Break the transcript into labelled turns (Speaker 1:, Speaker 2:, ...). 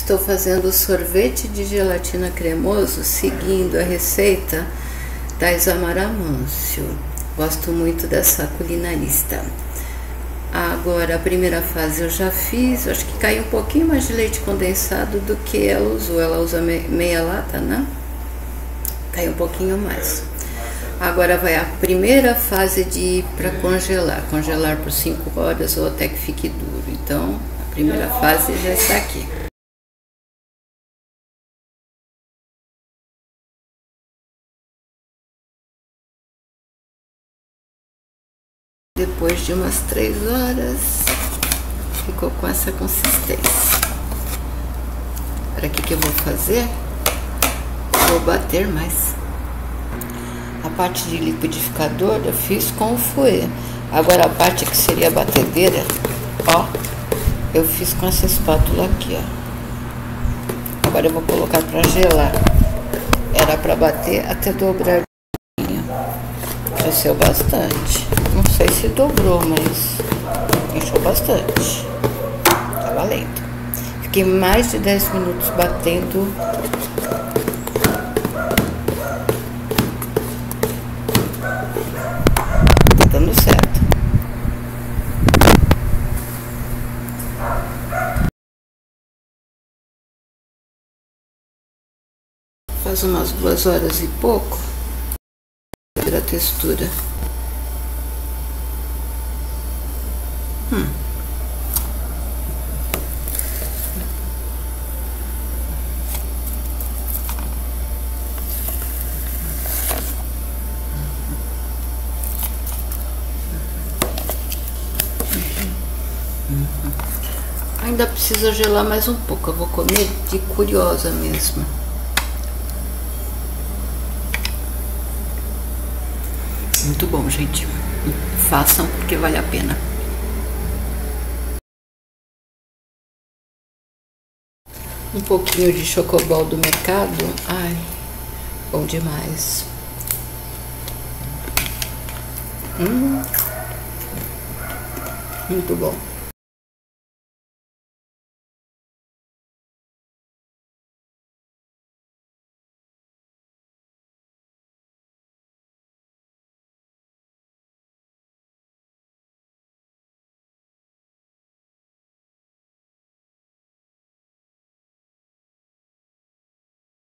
Speaker 1: Estou fazendo sorvete de gelatina cremoso seguindo a receita da Isamara Mâncio. Gosto muito dessa culinarista. Agora, a primeira fase eu já fiz, acho que caiu um pouquinho mais de leite condensado do que ela usou. Ela usa meia lata, né? Caiu um pouquinho mais. Agora vai a primeira fase de ir para congelar. Congelar por 5 horas ou até que fique duro. Então, a primeira fase já está aqui. Depois de umas três horas, ficou com essa consistência. Para que que eu vou fazer? Vou bater mais. A parte de liquidificador eu fiz com o fouet. Agora a parte que seria a batedeira, ó, eu fiz com essa espátula aqui, ó. Agora eu vou colocar para gelar. Era para bater até dobrar. Cresceu bastante. Não sei se dobrou, mas encheu bastante. Tá valendo. Fiquei mais de 10 minutos batendo. Tá. Faz umas duas horas e pouco. A textura. Hum. Ainda precisa gelar mais um pouco. Eu vou comer de curiosa mesmo. Muito bom, gente. Façam porque vale a pena. Um pouquinho de chocobol do mercado. Ai, bom demais. Hum, muito bom.